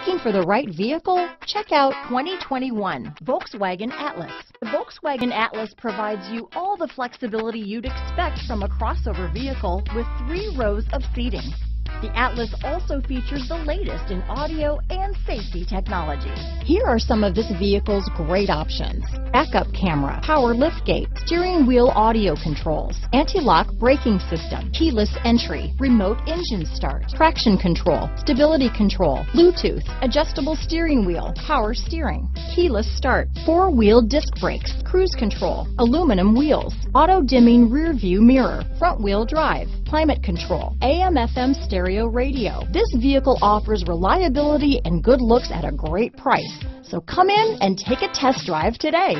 Looking for the right vehicle? Check out 2021 Volkswagen Atlas. The Volkswagen Atlas provides you all the flexibility you'd expect from a crossover vehicle with three rows of seating. The Atlas also features the latest in audio and safety technology. Here are some of this vehicle's great options. Backup camera, power liftgate, steering wheel audio controls, anti-lock braking system, keyless entry, remote engine start, traction control, stability control, Bluetooth, adjustable steering wheel, power steering, keyless start, four-wheel disc brakes, cruise control, aluminum wheels, auto dimming rear view mirror, front wheel drive, climate control, AM FM stereo radio. This vehicle offers reliability and good looks at a great price. So come in and take a test drive today.